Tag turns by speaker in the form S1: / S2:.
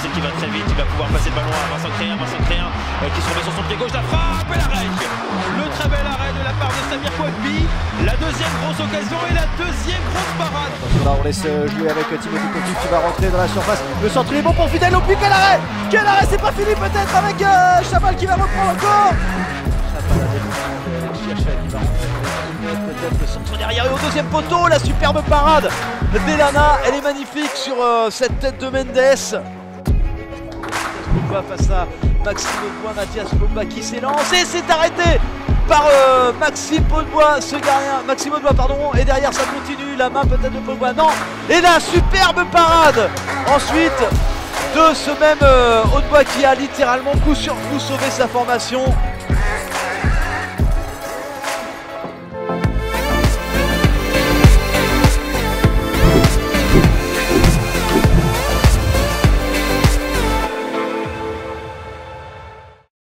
S1: Cancel qui va très vite, qui va pouvoir passer le ballon à Vincent Créer, Vincent Créer euh, qui se remet sur son pied gauche, la frappe et l'arrêt Le très bel arrêt de la part de Samir Kouakbi, la deuxième grosse occasion et la deuxième grosse parade.
S2: On laisse euh, jouer avec euh, Timothy qui va rentrer dans la surface, le centre est bon pour Fidel, au plus quel arrêt! Quel arrêt, c'est pas fini peut-être avec euh, Chabal qui va reprendre encore! Chabal peut-être le centre derrière et au deuxième poteau, la superbe parade Delana, elle est magnifique sur euh, cette tête de Mendes. Face à Maxime Audoin, Mathias Pogba qui s'est lancé, c'est arrêté par euh, Maxime Audoin, ce gardien, Maxime Audoin pardon, et derrière ça continue, la main peut-être de Pogba, non, et la superbe parade ensuite de ce même euh, Audoin qui a littéralement coup sur coup sauvé sa formation